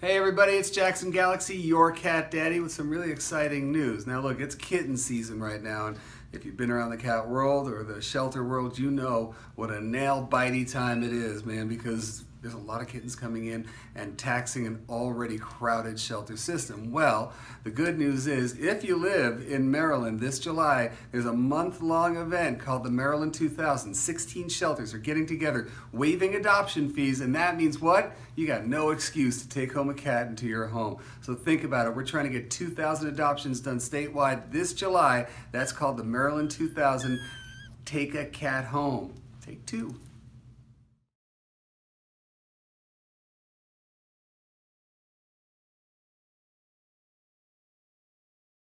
Hey everybody, it's Jackson Galaxy, your cat daddy with some really exciting news. Now look, it's kitten season right now and if you've been around the cat world or the shelter world, you know what a nail bitey time it is, man, because there's a lot of kittens coming in and taxing an already crowded shelter system. Well, the good news is if you live in Maryland this July, there's a month-long event called the Maryland 2000. 16 shelters are getting together, waiving adoption fees, and that means what? You got no excuse to take home a cat into your home. So think about it. We're trying to get 2,000 adoptions done statewide this July. That's called the Maryland 2000 Take a Cat Home. Take two.